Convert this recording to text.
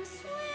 I'm sweet.